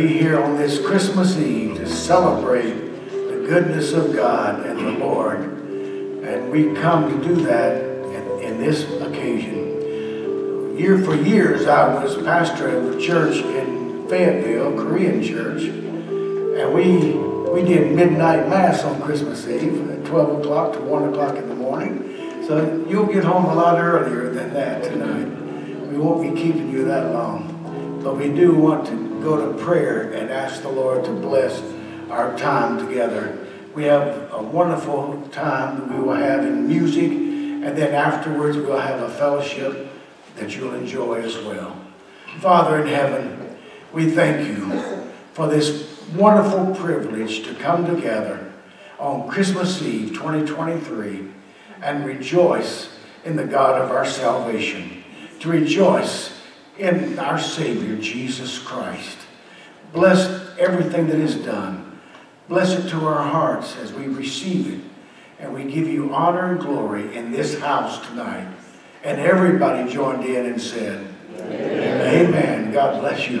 be here on this Christmas Eve to celebrate the goodness of God and the Lord. And we come to do that in, in this occasion. Year for years, I was pastor of a church in Fayetteville, Korean church, and we we did midnight mass on Christmas Eve at 12 o'clock to 1 o'clock in the morning. So you'll get home a lot earlier than that tonight. We won't be keeping you that long. But we do want to go to prayer and ask the Lord to bless our time together. We have a wonderful time that we will have in music, and then afterwards we'll have a fellowship that you'll enjoy as well. Father in heaven, we thank you for this wonderful privilege to come together on Christmas Eve 2023 and rejoice in the God of our salvation, to rejoice in our Savior, Jesus Christ. Bless everything that is done. Bless it to our hearts as we receive it. And we give you honor and glory in this house tonight. And everybody joined in and said, Amen. Amen. God bless you.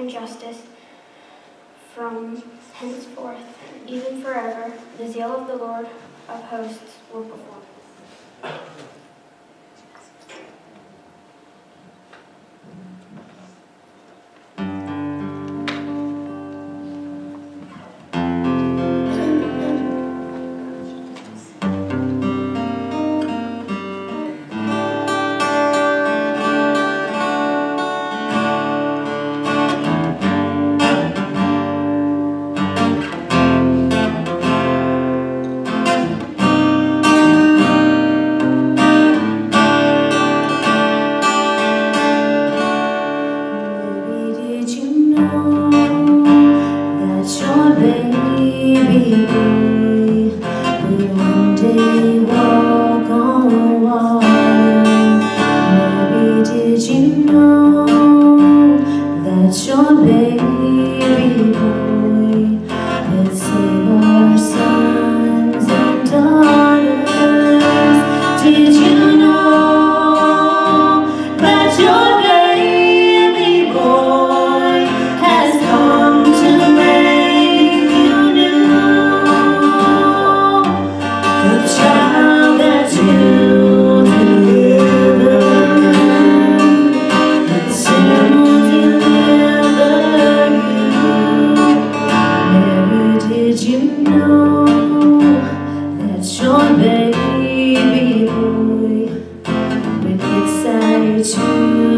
and justice from henceforth, even forever, the zeal of the Lord of hosts will perform. 情.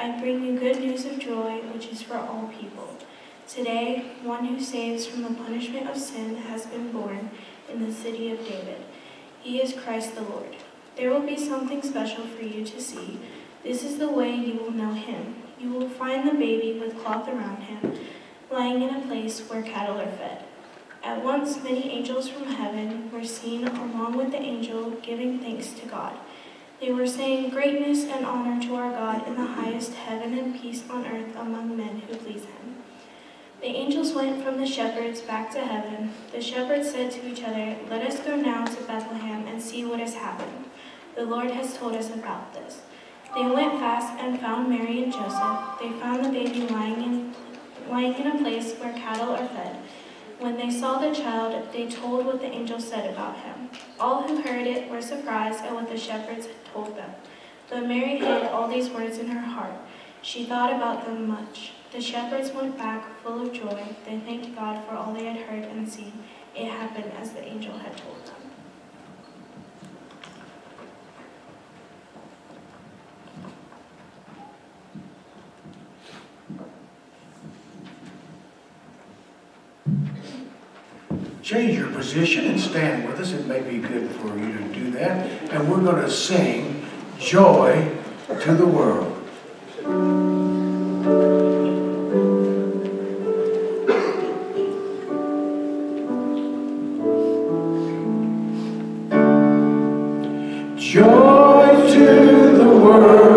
I bring you good news of joy, which is for all people. Today, one who saves from the punishment of sin has been born in the city of David. He is Christ the Lord. There will be something special for you to see. This is the way you will know him. You will find the baby with cloth around him, lying in a place where cattle are fed. At once many angels from heaven were seen along with the angel giving thanks to God. They were saying, Greatness and honor to our God in the highest heaven and peace on earth among men who please him. The angels went from the shepherds back to heaven. The shepherds said to each other, Let us go now to Bethlehem and see what has happened. The Lord has told us about this. They went fast and found Mary and Joseph. They found the baby lying in, lying in a place where cattle are fed. When they saw the child, they told what the angel said about him. All who heard it were surprised at what the shepherds had told them. But Mary hid all these words in her heart. She thought about them much. The shepherds went back full of joy. They thanked God for all they had heard and seen. It happened as the angel had told them. Change your position and stand with us. It may be good for you to do that. And we're going to sing Joy to the World. Joy to the world,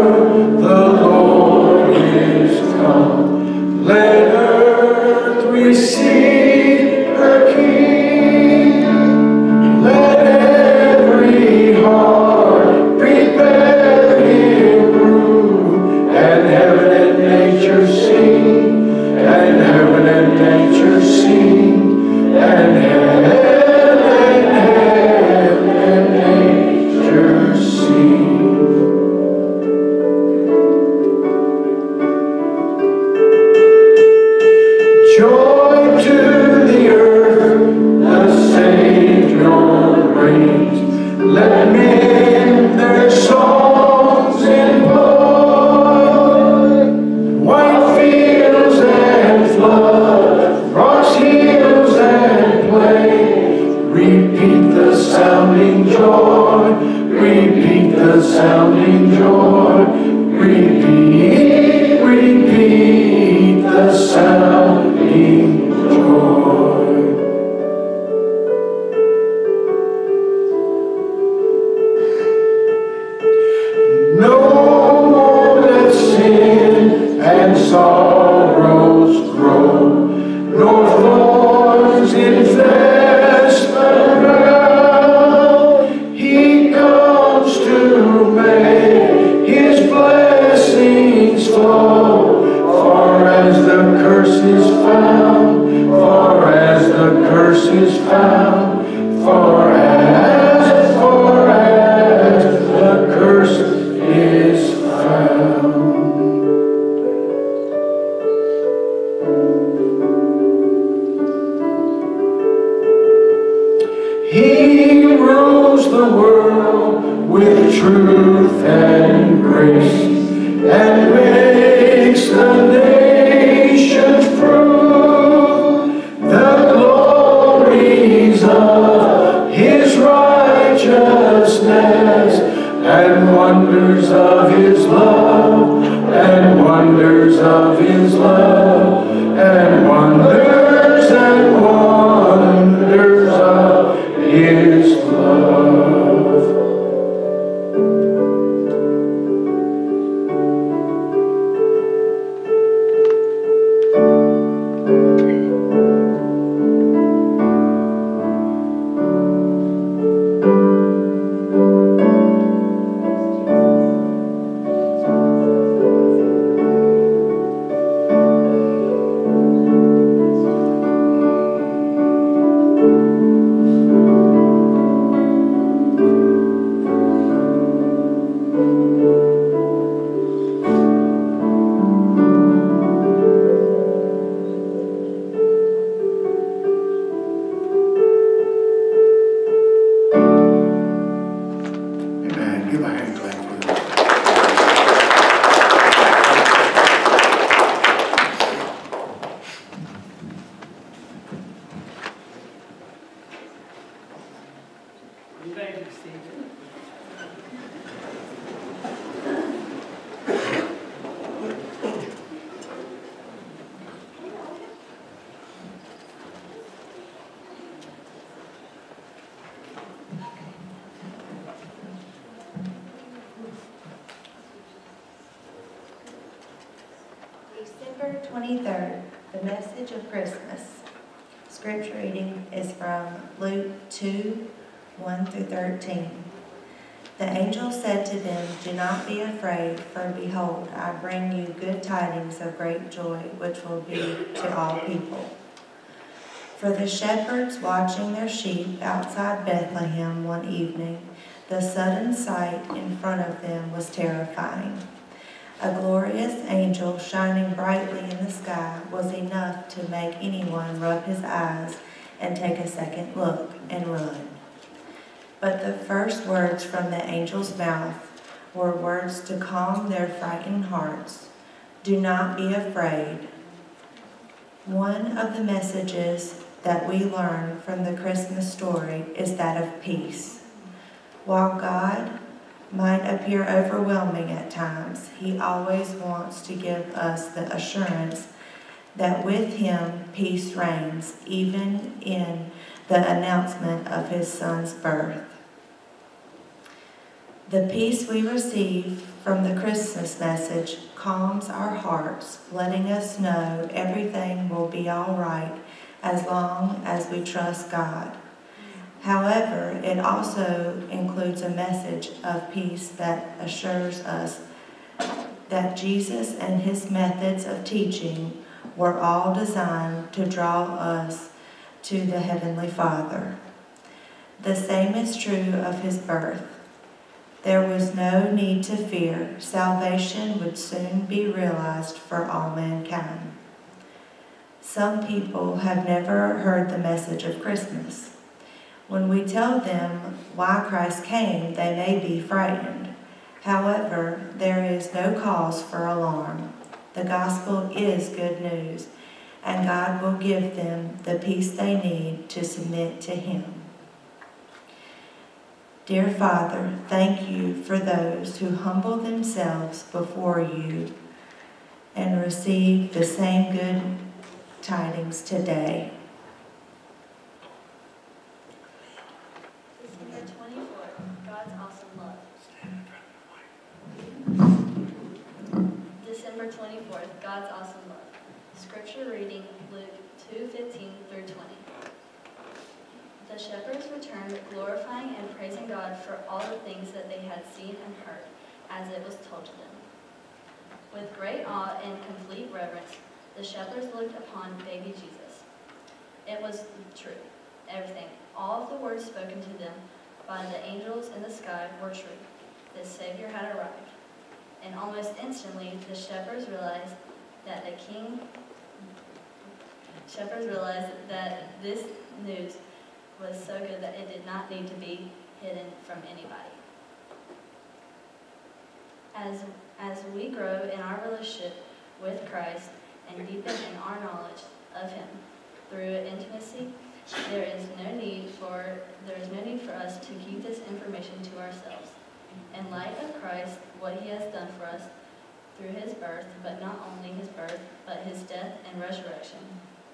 13. The angel said to them, Do not be afraid, for behold, I bring you good tidings of great joy, which will be to all people. For the shepherds watching their sheep outside Bethlehem one evening, the sudden sight in front of them was terrifying. A glorious angel shining brightly in the sky was enough to make anyone rub his eyes and take a second look and run. But the first words from the angel's mouth were words to calm their frightened hearts. Do not be afraid. One of the messages that we learn from the Christmas story is that of peace. While God might appear overwhelming at times, He always wants to give us the assurance that with Him peace reigns, even in the announcement of His Son's birth. The peace we receive from the Christmas message calms our hearts, letting us know everything will be all right as long as we trust God. However, it also includes a message of peace that assures us that Jesus and his methods of teaching were all designed to draw us to the Heavenly Father. The same is true of his birth. There was no need to fear. Salvation would soon be realized for all mankind. Some people have never heard the message of Christmas. When we tell them why Christ came, they may be frightened. However, there is no cause for alarm. The gospel is good news, and God will give them the peace they need to submit to Him. Dear Father, thank you for those who humble themselves before you and receive the same good tidings today. December 24th, God's awesome love. December 24th, God's awesome love. Scripture reading Luke 2:15 through 20. The shepherds returned, glorifying and praising God for all the things that they had seen and heard, as it was told to them. With great awe and complete reverence, the shepherds looked upon baby Jesus. It was true, everything, all of the words spoken to them by the angels in the sky were true. The Savior had arrived. And almost instantly, the shepherds realized that the king, shepherds realized that this news was so good that it did not need to be hidden from anybody. As, as we grow in our relationship with Christ and deepen in our knowledge of Him through intimacy, there is no need for there is no need for us to keep this information to ourselves. In light of Christ, what He has done for us through His birth, but not only His birth, but His death and resurrection,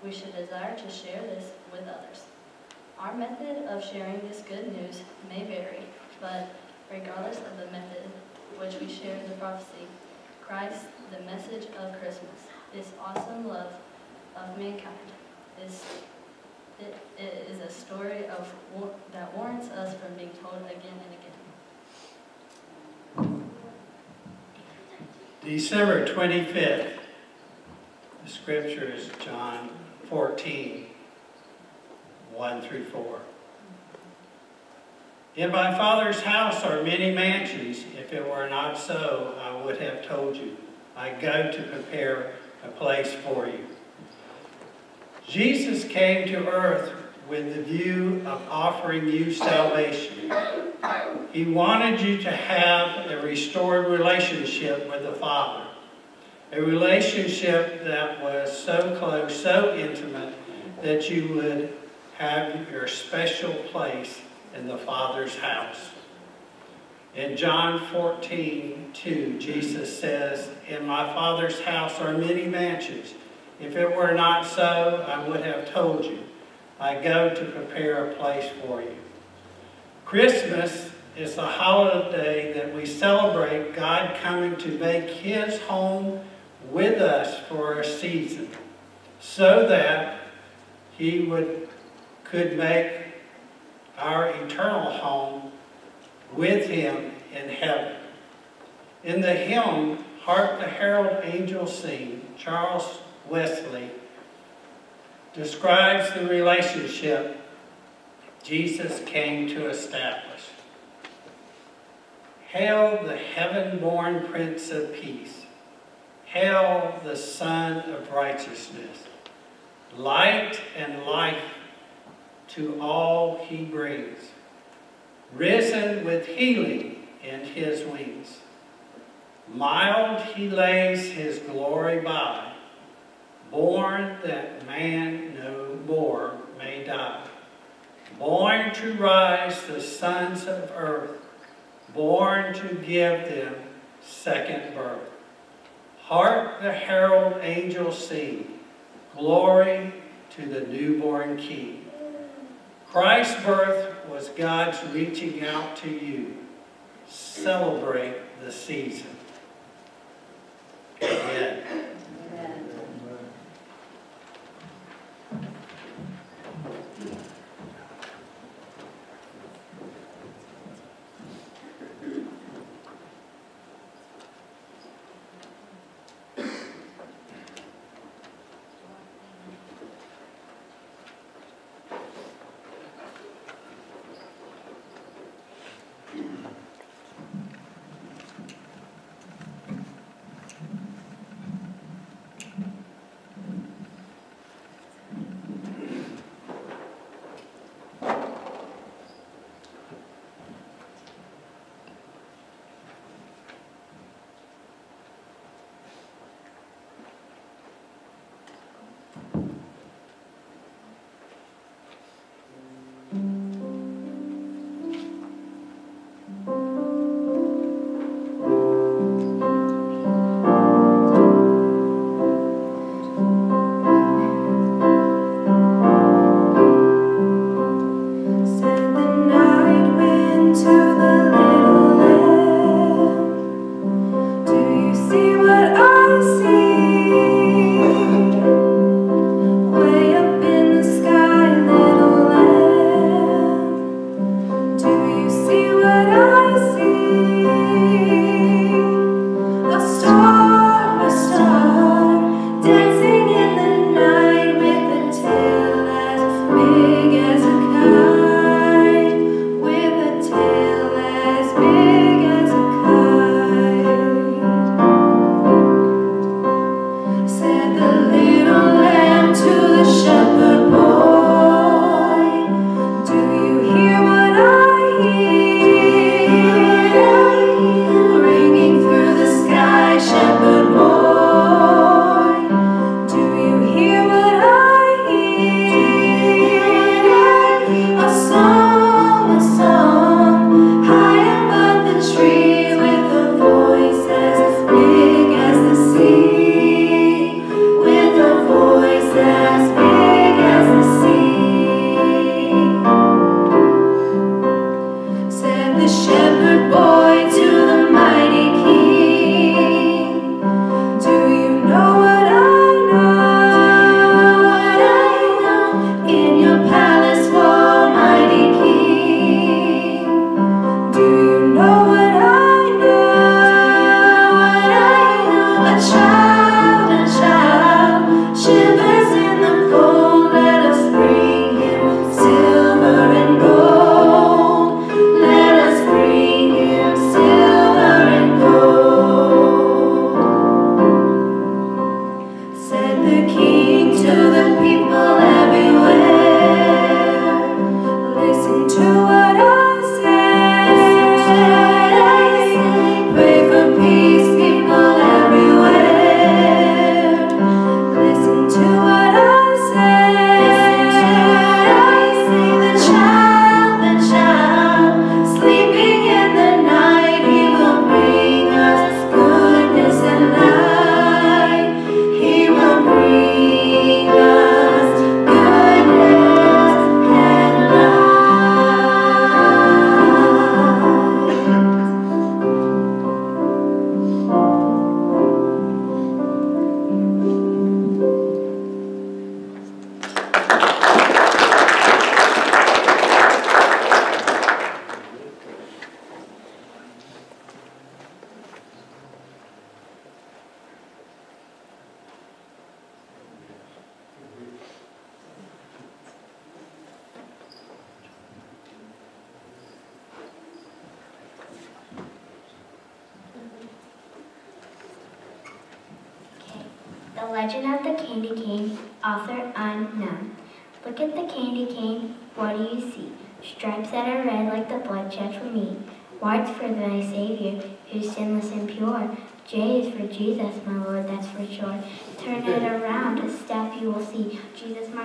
we should desire to share this with others. Our method of sharing this good news may vary, but regardless of the method which we share the prophecy, Christ, the message of Christmas, this awesome love of mankind, is it, it is a story of that warrants us from being told again and again. December 25th. The scripture is John 14, 1 through 4. In my Father's house are many mansions. If it were not so, I would have told you. I go to prepare a place for you. Jesus came to earth with the view of offering you salvation. He wanted you to have a restored relationship with the Father, a relationship that was so close, so intimate, that you would have your special place in the Father's house. In John 14, 2, Jesus says, In my Father's house are many mansions. If it were not so, I would have told you. I go to prepare a place for you. Christmas is the holiday that we celebrate God coming to make his home with us for a season so that he would could make our eternal home with him in heaven. In the hymn, Hark the Herald Angels Sing, Charles Wesley describes the relationship Jesus came to establish. Hail the heaven-born Prince of Peace. Hail the Son of Righteousness. Light and life to all he brings. Risen with healing in his wings. Mild he lays his glory by, born that man no more may die. Born to rise the sons of earth, born to give them second birth. Hark the herald angels sing, glory to the newborn King. Christ's birth was God's reaching out to you. Celebrate the season.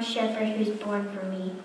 Shepherd, who's born for me.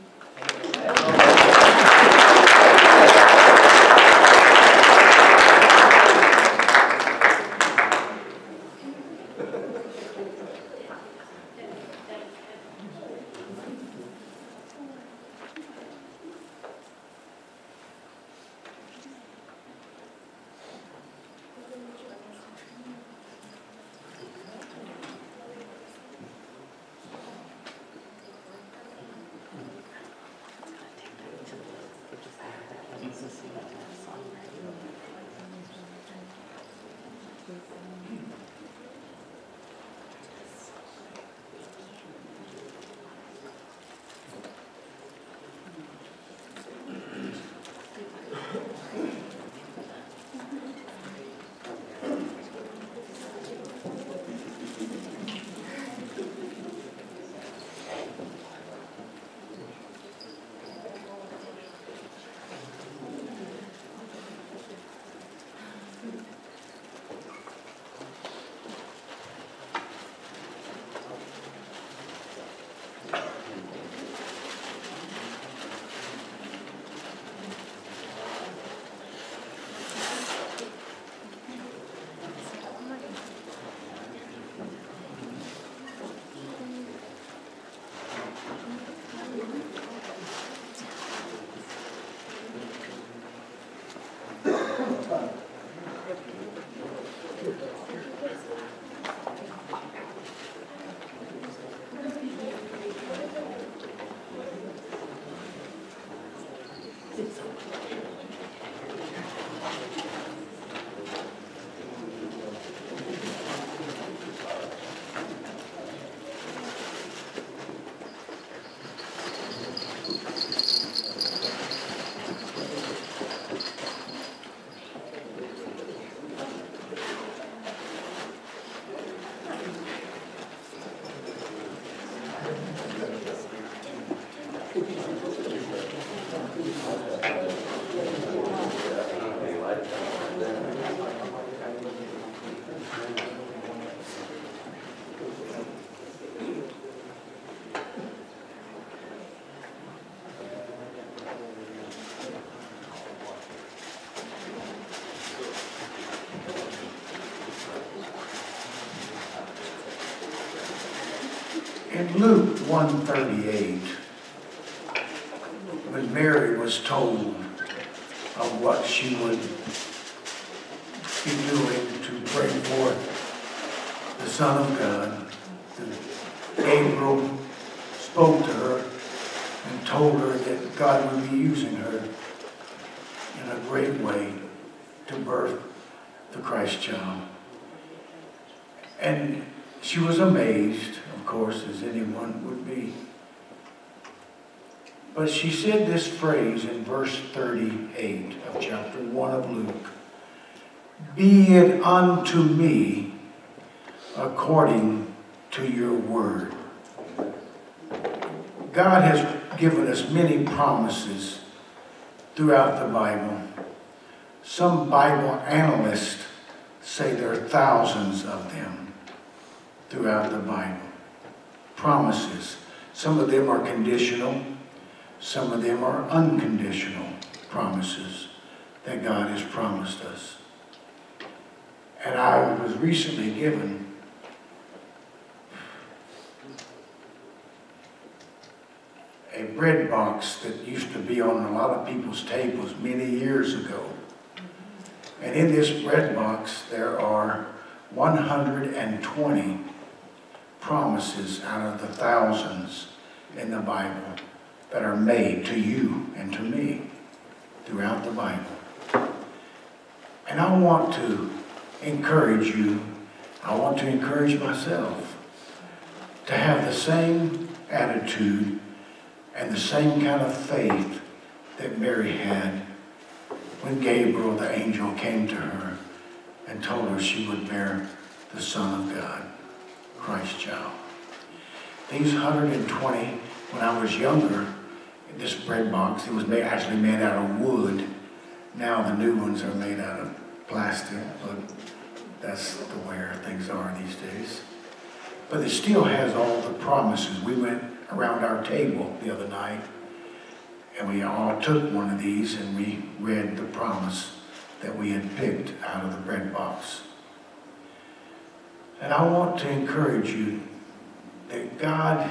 Luke 138, when Mary was told of what she would be doing to bring forth the Son of God, Gabriel spoke to her and told her that God would be using her in a great way to birth the Christ child. And she was amazed, of course, as anyone would be. But she said this phrase in verse 38 of chapter 1 of Luke Be it unto me according to your word. God has given us many promises throughout the Bible. Some Bible analysts say there are thousands of them throughout the Bible. Promises. Some of them are conditional, some of them are unconditional promises that God has promised us. And I was recently given a bread box that used to be on a lot of people's tables many years ago. And in this bread box, there are 120 promises out of the thousands in the Bible that are made to you and to me throughout the Bible. And I want to encourage you, I want to encourage myself to have the same attitude and the same kind of faith that Mary had when Gabriel, the angel, came to her and told her she would bear the Son of God. Christ child. These 120, when I was younger, this bread box, it was made, actually made out of wood. Now the new ones are made out of plastic, but that's the way things are these days. But it still has all the promises. We went around our table the other night, and we all took one of these and we read the promise that we had picked out of the bread box. And I want to encourage you that God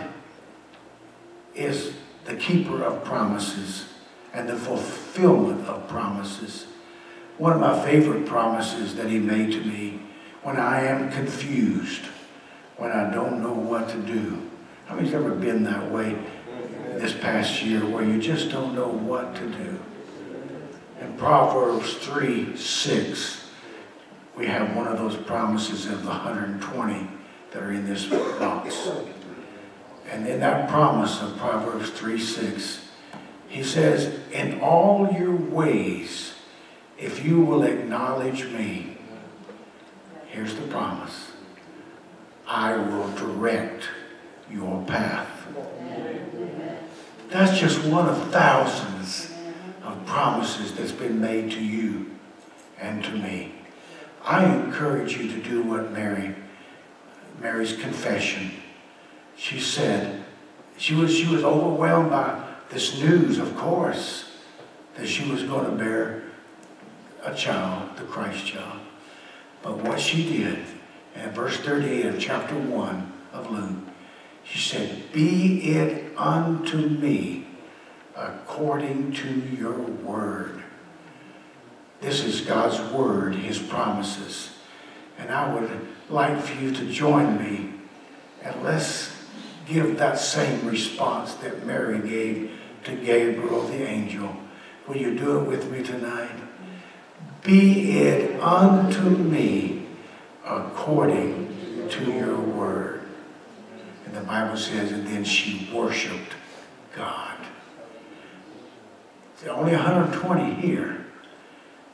is the keeper of promises and the fulfillment of promises. One of my favorite promises that he made to me when I am confused, when I don't know what to do. How many's ever been that way this past year where you just don't know what to do? In Proverbs 3, 6, we have one of those promises of the 120 that are in this box. And in that promise of Proverbs 3, 6, he says, in all your ways, if you will acknowledge me, here's the promise, I will direct your path. That's just one of thousands of promises that's been made to you and to me. I encourage you to do what Mary, Mary's confession. She said, she was, she was overwhelmed by this news, of course, that she was going to bear a child, the Christ child. But what she did, in verse 38 of chapter 1 of Luke, she said, Be it unto me according to your word. This is God's word, his promises. And I would like for you to join me and let's give that same response that Mary gave to Gabriel the angel. Will you do it with me tonight? Be it unto me according to your word. And the Bible says, and then she worshiped God. There are only 120 here,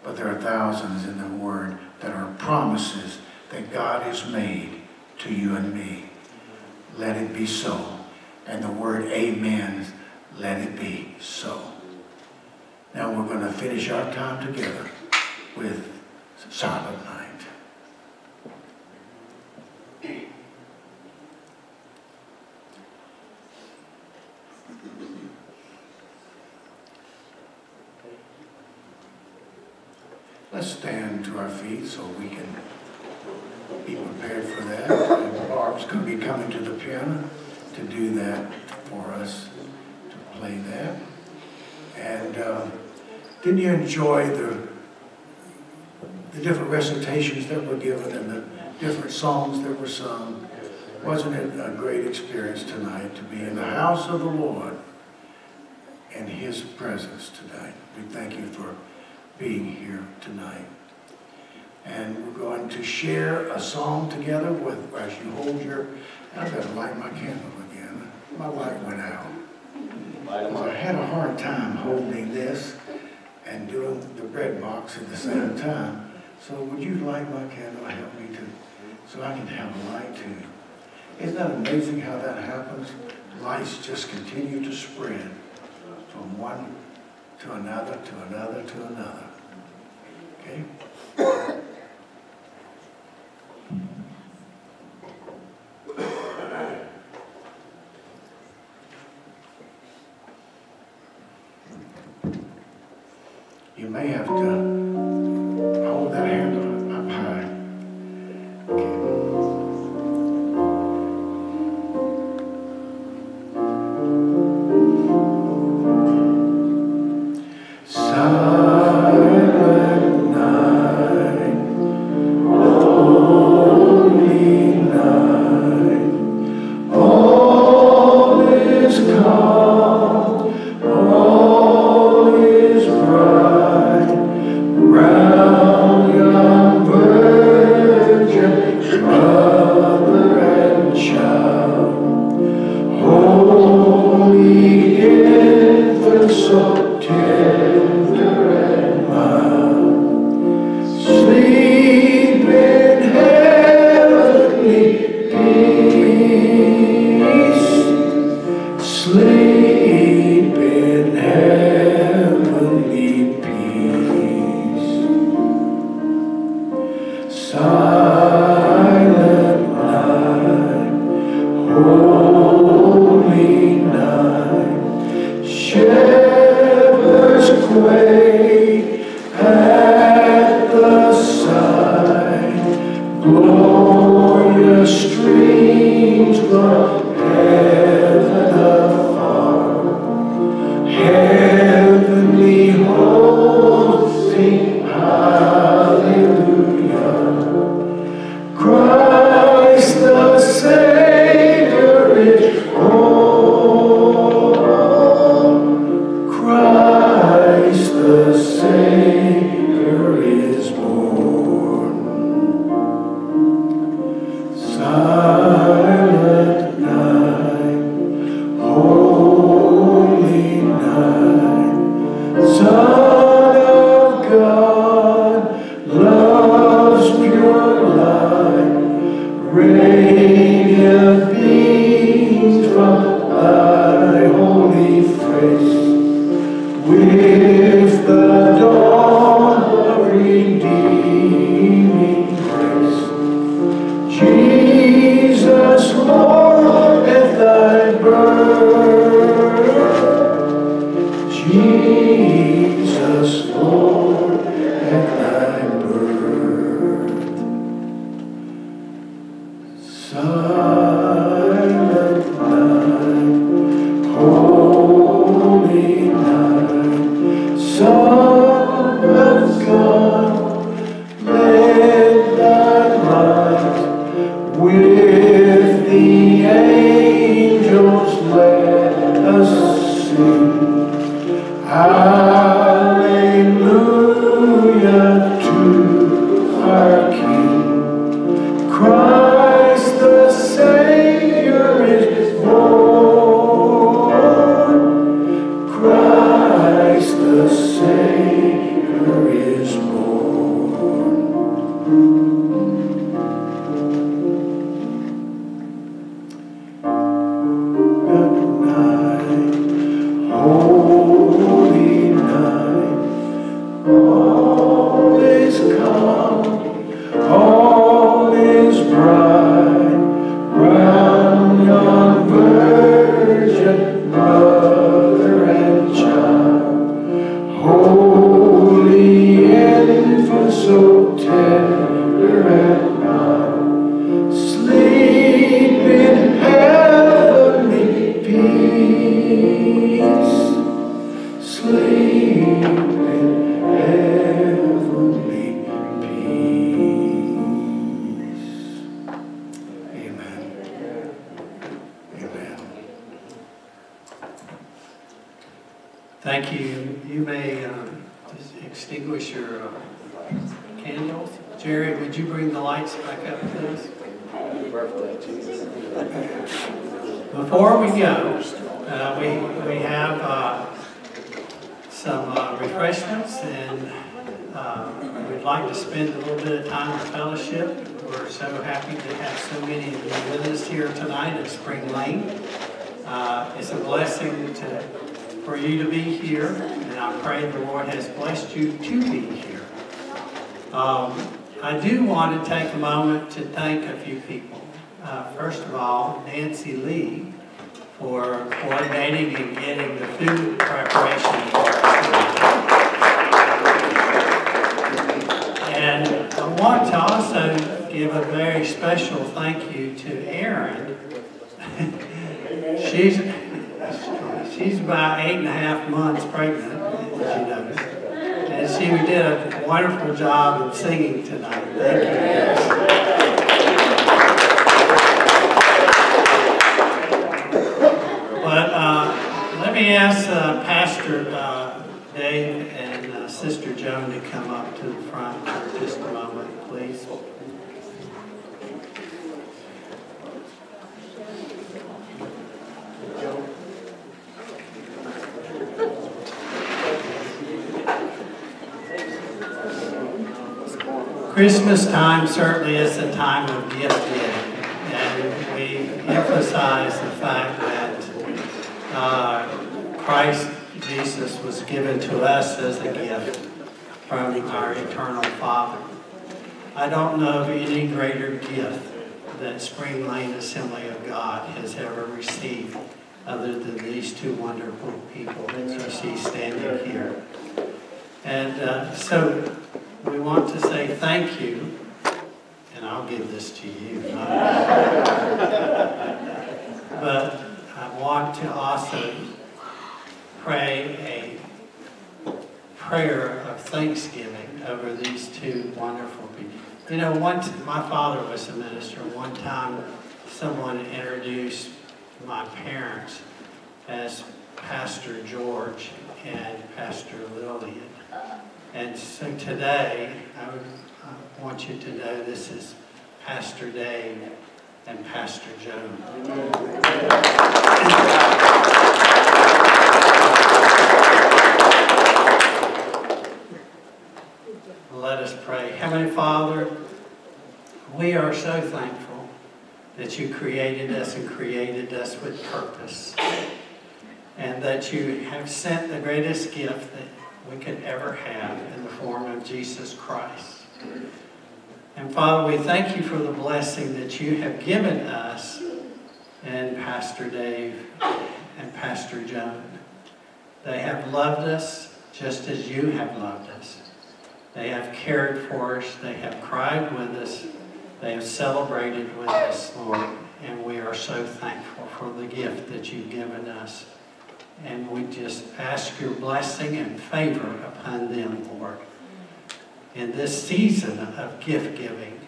but there are thousands in the word that are promises that God has made to you and me. Let it be so. And the word amen, let it be so. Now we're going to finish our time together with Silent Night. Let's stand to our feet so we can be prepared for that. And Barb's going to be coming to the piano to do that for us, to play that. And uh, didn't you enjoy the, the different recitations that were given and the different songs that were sung? Wasn't it a great experience tonight to be in the house of the Lord and His presence tonight? We thank you for being here tonight. And we're going to share a song together with, as you hold your, I better light my candle again. My light went out. I had a hard time holding this and doing the bread box at the same time. So would you light my candle, help me to, so I can have a light too. Isn't that amazing how that happens? Lights just continue to spread from one to another, to another, to another. Okay? May have to coordinating and getting the food preparation. And I want to also give a very special thank you to Erin. She's, she's about eight and a half months pregnant, as you noticed. And she did a wonderful job of singing tonight. Thank you. But uh, let me ask uh, Pastor uh, Dave and uh, Sister Joan to come up to the front for just a moment, please. Christmas time certainly is a time of gift giving, and we emphasize the fact Christ Jesus was given to us as a gift from our eternal Father. I don't know of any greater gift that Spring Lane Assembly of God has ever received other than these two wonderful people that you see standing here. And uh, so we want to say thank you, and I'll give this to you. But I want to also pray a prayer of thanksgiving over these two wonderful people. You know, one t- my father was a minister. One time, someone introduced my parents as Pastor George and Pastor Lillian. And so today, I would I want you to know this is Pastor Dave and Pastor Joe. Let us pray. Heavenly Father, we are so thankful that you created us and created us with purpose. And that you have sent the greatest gift that we could ever have in the form of Jesus Christ. And Father, we thank you for the blessing that you have given us and Pastor Dave and Pastor Joan. They have loved us just as you have loved us. They have cared for us. They have cried with us. They have celebrated with us, Lord. And we are so thankful for the gift that you've given us. And we just ask your blessing and favor upon them, Lord. In this season of gift giving,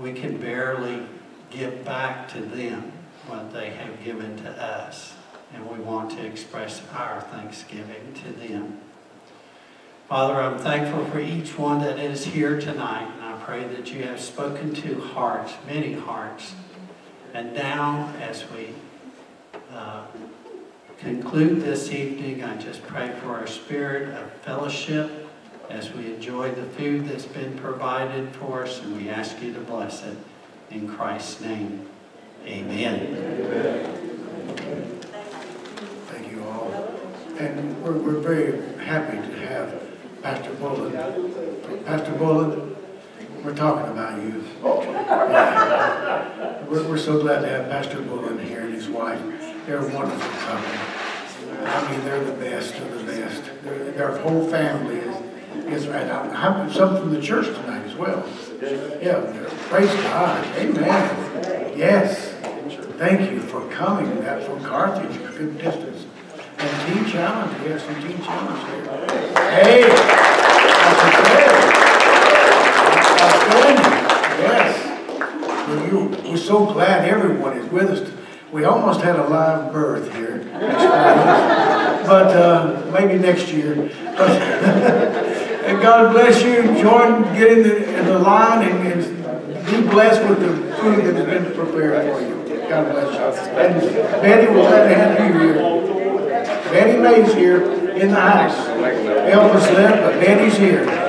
we can barely give back to them what they have given to us. And we want to express our thanksgiving to them. Father, I'm thankful for each one that is here tonight, and I pray that you have spoken to hearts, many hearts. And now, as we uh, conclude this evening, I just pray for our spirit of fellowship as we enjoy the food that's been provided for us, and we ask you to bless it. In Christ's name, amen. Thank you all. And we're, we're very happy to Pastor Bullen. Pastor Bullen, we're talking about you. Yeah. We're, we're so glad to have Pastor Bullen here and his wife. They're a wonderful couple. I mean, they're the best of the best. Their, their whole family is, is right. I have some from the church tonight as well. Yeah, praise God. Amen. Yes. Thank you for coming. That from Carthage, a good distance. Teen Challenge, we have some Teen Challenge here. Hey, that's okay. Outstanding. Yes. Well, you, we're so glad everyone is with us. We almost had a live birth here. But uh, maybe next year. And God bless you. Join, get in the, in the line and, and be blessed with the food that has been prepared for you. God bless you. And Betty, we're glad to have you here. Betty May's here in the house. Elvis left, but Betty's here.